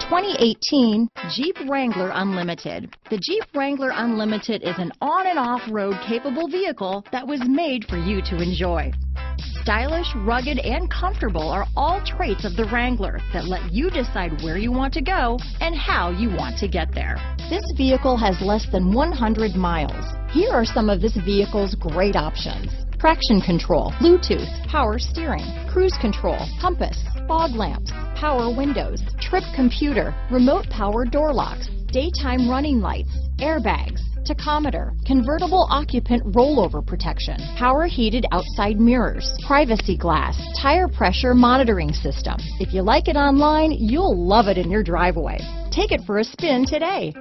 2018 Jeep Wrangler Unlimited. The Jeep Wrangler Unlimited is an on and off-road capable vehicle that was made for you to enjoy. Stylish, rugged, and comfortable are all traits of the Wrangler that let you decide where you want to go and how you want to get there. This vehicle has less than 100 miles. Here are some of this vehicle's great options. Traction control, Bluetooth, power steering, cruise control, compass, fog lamps, power windows, trip computer, remote power door locks, daytime running lights, airbags, tachometer, convertible occupant rollover protection, power heated outside mirrors, privacy glass, tire pressure monitoring system. If you like it online, you'll love it in your driveway. Take it for a spin today.